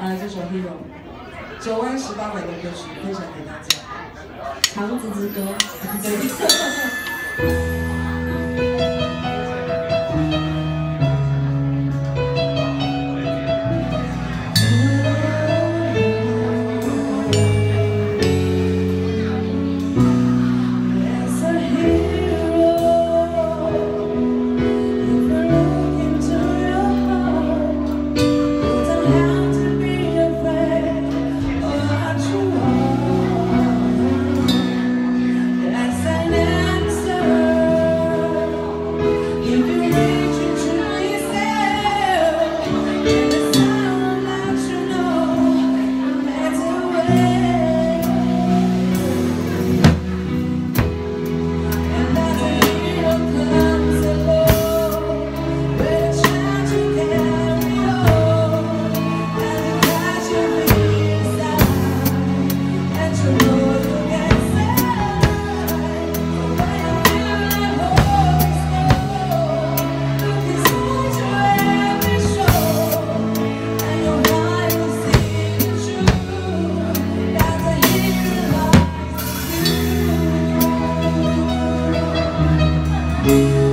呃这首《Hero》，九弯十八拐的歌曲，分享给大家，《长子之歌》。you.